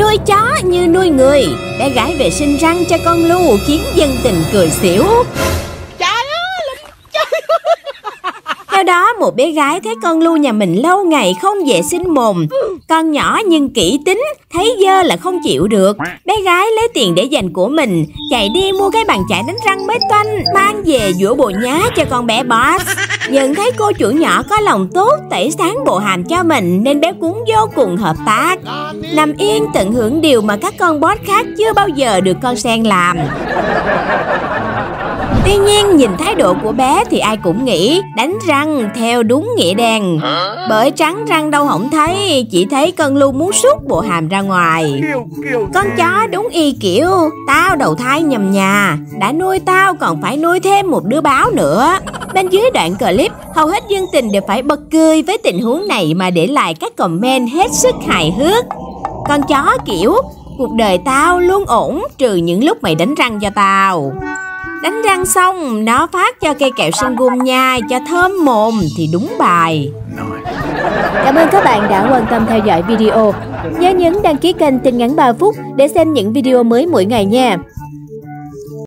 Nuôi chó như nuôi người Bé gái vệ sinh răng cho con lu Khiến dân tình cười xỉu Theo đó, một bé gái thấy con lu nhà mình lâu ngày không vệ sinh mồm. Con nhỏ nhưng kỹ tính, thấy dơ là không chịu được. Bé gái lấy tiền để dành của mình, chạy đi mua cái bàn chải đánh răng mới toanh, mang về dũa bộ nhá cho con bé boss. Nhận thấy cô chủ nhỏ có lòng tốt, tẩy sáng bộ hàm cho mình nên bé cuốn vô cùng hợp tác. Nằm yên tận hưởng điều mà các con boss khác chưa bao giờ được con sen làm. Tuy nhiên nhìn thái độ của bé thì ai cũng nghĩ đánh răng theo đúng nghĩa đen Bởi trắng răng đâu không thấy Chỉ thấy con lu muốn sút bộ hàm ra ngoài Con chó đúng y kiểu Tao đầu thai nhầm nhà Đã nuôi tao còn phải nuôi thêm một đứa báo nữa Bên dưới đoạn clip Hầu hết dân tình đều phải bật cười với tình huống này Mà để lại các comment hết sức hài hước Con chó kiểu Cuộc đời tao luôn ổn trừ những lúc mày đánh răng cho tao Đánh răng xong, nó phát cho cây kẹo sinh gum nhai cho thơm mồm thì đúng bài. Cảm ơn các bạn đã quan tâm theo dõi video. Nhớ nhấn đăng ký kênh tin ngắn 3 phút để xem những video mới mỗi ngày nha.